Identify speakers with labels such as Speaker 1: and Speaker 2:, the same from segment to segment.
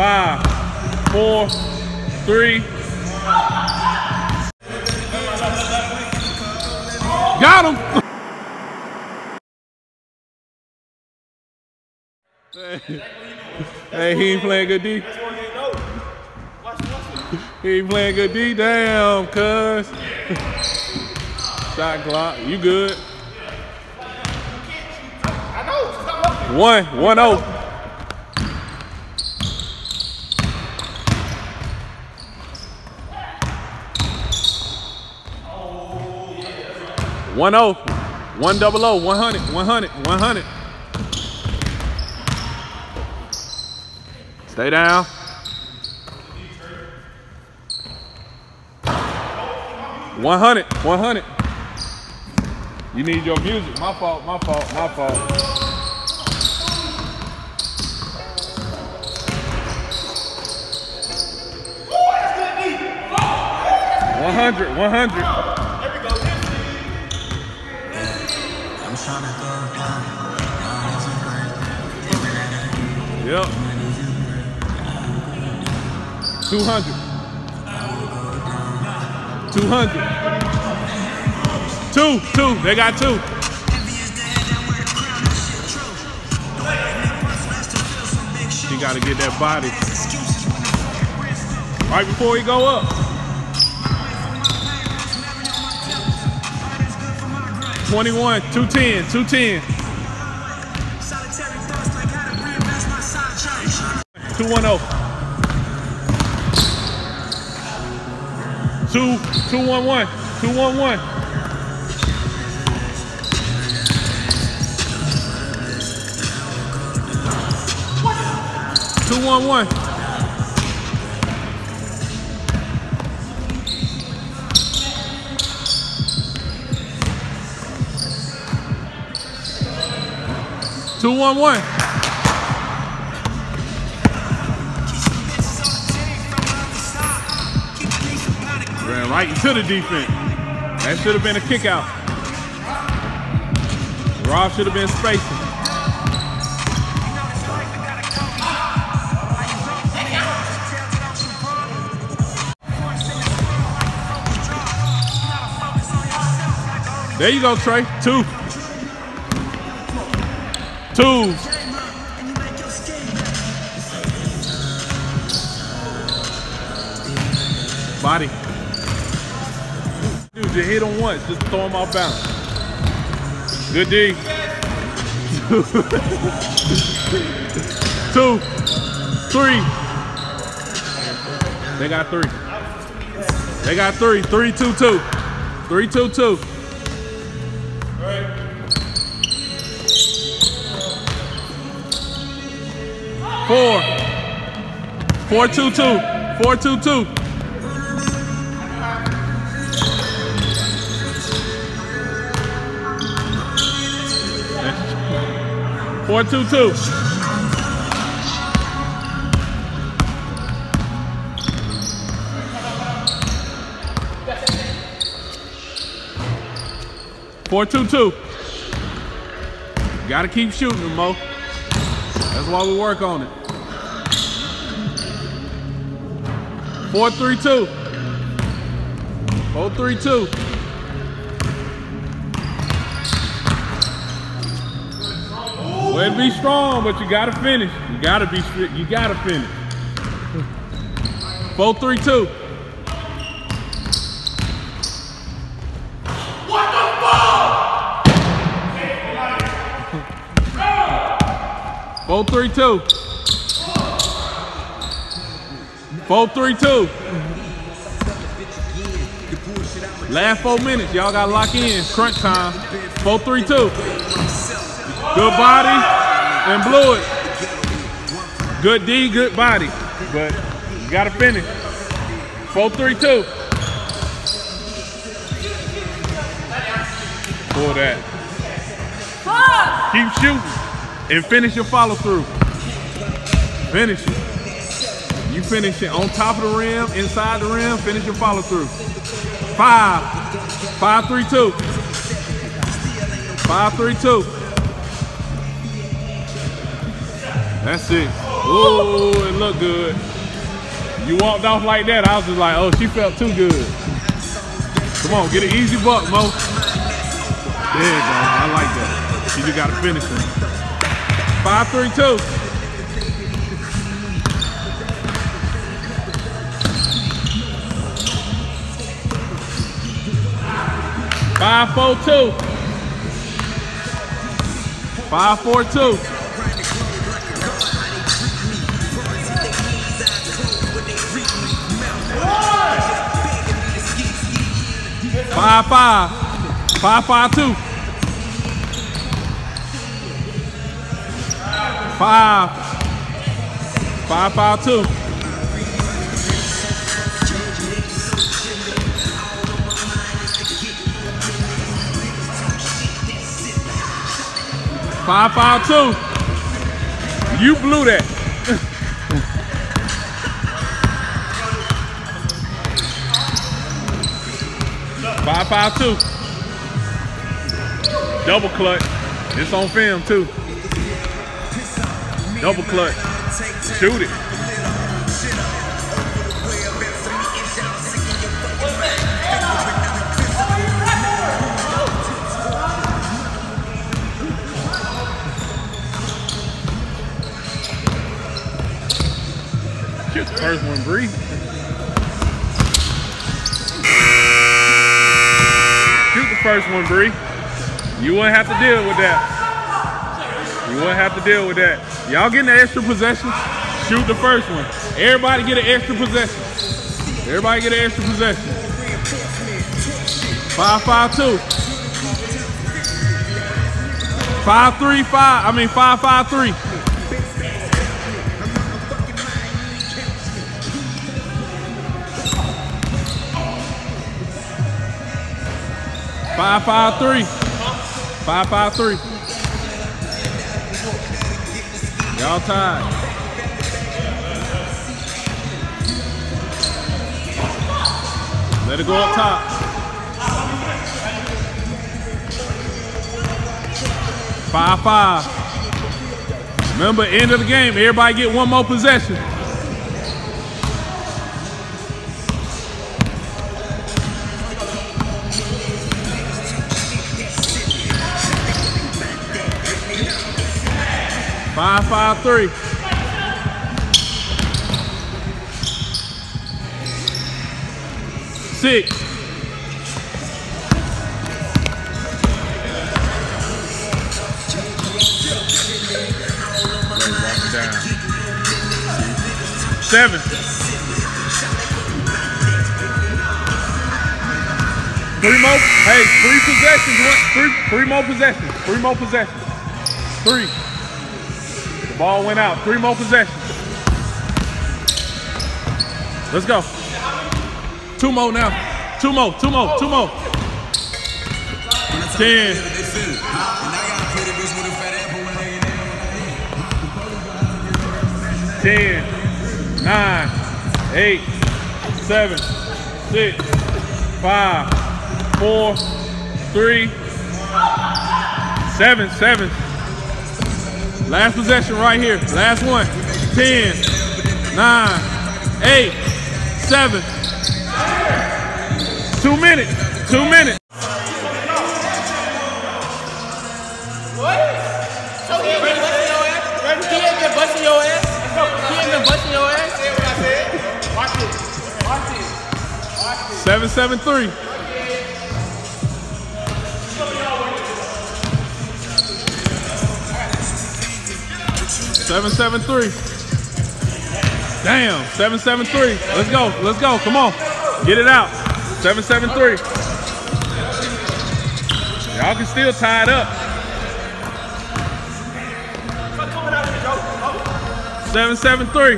Speaker 1: Five, four, three. Got him. hey, he ain't playing good D. He ain't playing good D. Damn, cuz. Shot clock. You good. One, one oh. One oh, one double O, 100, 100, 100. Stay down. One hundred, one hundred. You need your music. My fault, my fault, my fault. One hundred, one hundred. Yep. Two hundred. Two hundred. Two, two. They got two. He got to get that body right before he go up. 21, 210, 210. 210. Two, two, one, one, two, one, one. Two, one, one. Two, one, one. Ran right into the defense. That should have been a kick out. Rob should have been spacing. There you go, Trey. Two. Two. Body. Just hit him once. Just throw him off balance. Good D. Two. Three. They got three. They got three. Three, two, two. Three, two, two. Four. Four, two, two. Four, two, two. Four, two, two. Four, two, two. Gotta keep shooting them, Mo. That's why we work on it. Four, three, two. Four, three, two. Well, be strong, but you gotta finish. You gotta be, strict. you gotta finish. Four, three, two. Four, three, two. Four, three, two. Last four minutes, y'all gotta lock in. Crunch time. Four, three, two. Good body and blew it. Good D, good body. But you gotta finish. Four, three, two. Pull that. Keep shooting and finish your follow through. Finish it. You finish it on top of the rim, inside the rim, finish your follow through. Five, five, three, two. Five, three, two. That's it. Oh, it looked good. You walked off like that, I was just like, oh, she felt too good. Come on, get an easy buck, Mo. There you go. I like that. She just got to finish it. Five, three, two. Five, four, two. Five, four, two. Five, five. Five, five, two. Five. Five, five, two. Five, five, two. You blew that. Five, two. Double clutch. It's on film too. Double clutch. Shoot it. First one, Bree. First one, Bree. You wouldn't have to deal with that. You wouldn't have to deal with that. Y'all getting an extra possession? Shoot the first one. Everybody get an extra possession. Everybody get an extra possession. Five, five, two. Five, three, five. I mean, five, five, three. Five, five, three. Five, five, three. Y'all tied. Let it go up top. Five, five. Remember, end of the game, everybody get one more possession. Five, five, three. Six. Seven. Three more. Hey, three possessions. Three, three more possessions. Three more possessions. Three. Ball went out. Three more possessions. Let's go. Two more now. Two more. Two more. Two more. Ten. Ten. Nine. Eight. Seven. Six. Five. Four. Three. Seven. Seven. Last possession right here. Last one. Ten. Nine. Eight. Seven. Two minutes. Two minutes.
Speaker 2: What Watch this. Watch this. Watch this.
Speaker 1: Seven, seven, three. Seven, seven, three. Damn, seven, seven, three. Let's go, let's go. Come on, get it out. Seven, seven, three. Y'all can still tie it up. Seven, seven, three.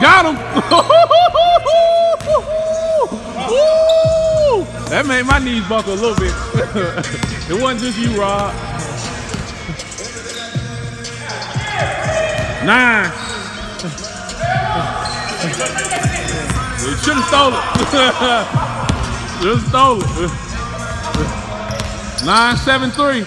Speaker 1: Got him. That made my knees buckle a little bit. it wasn't just you, Rob. Nine. You should have stole it. have stole it. Nine, seven, three.